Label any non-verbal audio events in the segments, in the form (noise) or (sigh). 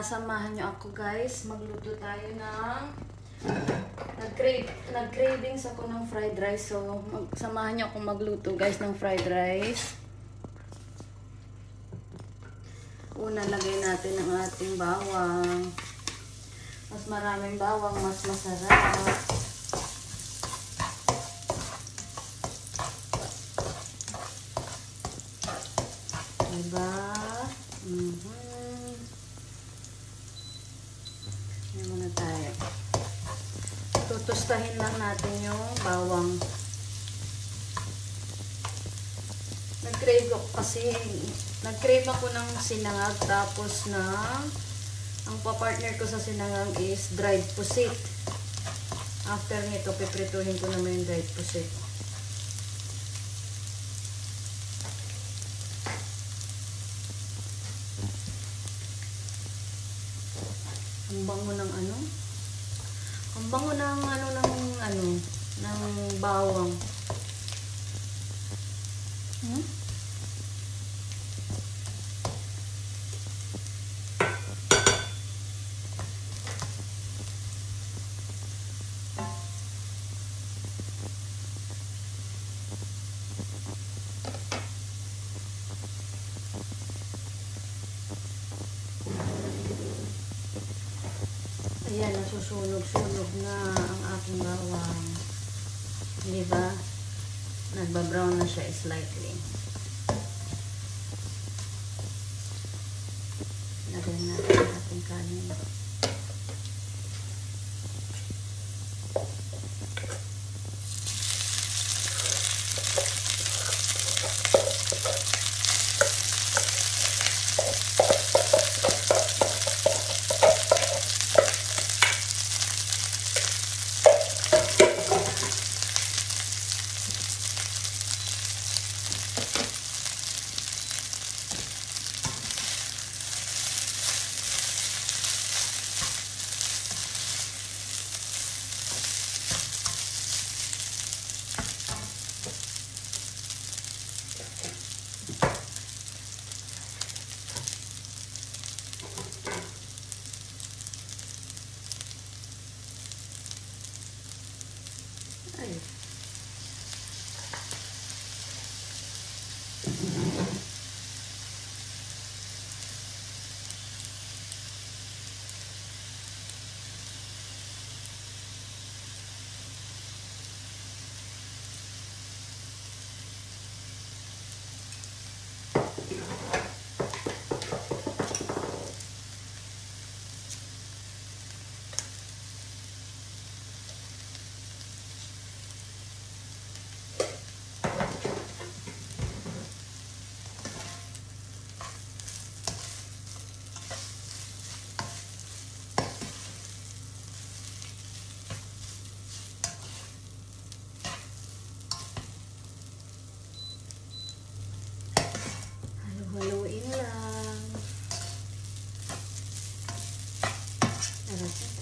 samahan nyo ako guys. Magluto tayo ng nag-cravings ako ng fried rice. So, mag, samahan nyo ako magluto guys ng fried rice. Una, lagay natin ang ating bawang. Mas maraming bawang, mas masarap. Diba? Mhm. Yan muna tayo. Tutustahin lang natin yung bawang. Nag-crave ako kasi, nag-crave ako ng sinangag tapos na ang pa-partner ko sa sinangag is dried pusit. After nito, piprituhin ko naman yung dried pusit. Ang bango ng ano? Ang bango ng ano ng ano ng bawang. Hmm? Ayan, nasusunog-sunog na ang aking bawang. Di ba? Nagbabrown na siya slightly. Lagyan natin ang ating kanin. Ay. Halo-haloin lang. Tara, tatakon.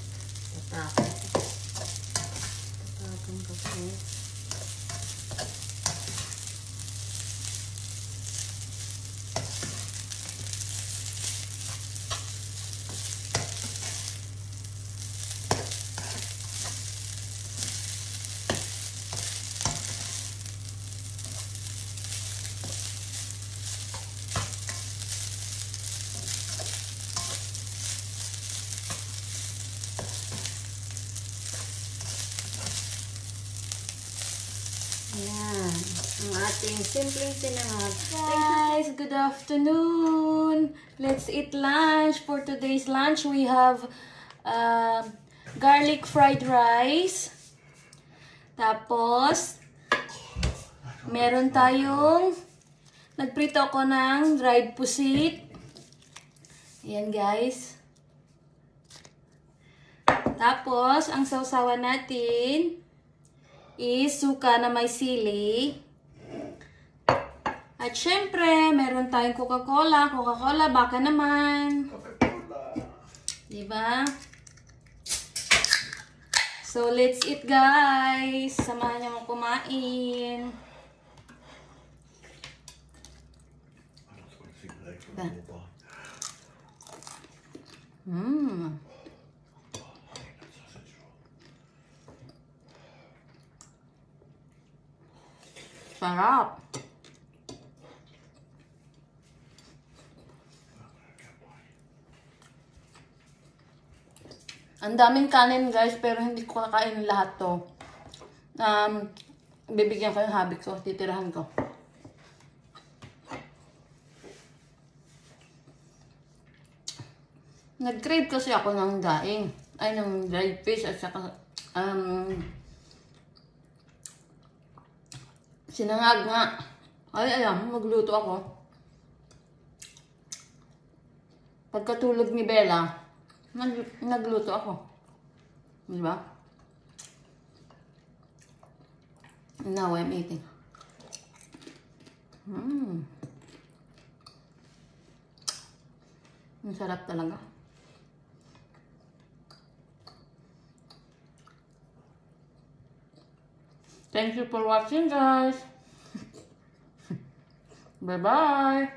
Ayan. Ang ating simpleng sinangag. Guys, good afternoon. Let's eat lunch. For today's lunch, we have uh, garlic fried rice. Tapos, meron tayong nagprito ako ng dried pusit. Ayan guys. Tapos, ang sausawan natin is suka na may sili. At syempre, meron tayong Coca-Cola. Coca-Cola, baka naman. Diba? So, let's eat guys. Samahan niyo mo kumain. Mmm. Sarap. Ang daming kanin guys, pero hindi ko kakainin lahat to. Um, bibigyan ko yung habit ko, titirahan ko. Nag-crave kasi ako ng daing. Ay, ng dried fish at saka um, sinangag nga. Ay, alam, magluto ako. Pagkatulog ni Bella, nag, nagluto ako. Di ba? Now I'm eating. Mmm. Ang sarap talaga. Thank you for watching, guys. (laughs) Bye-bye.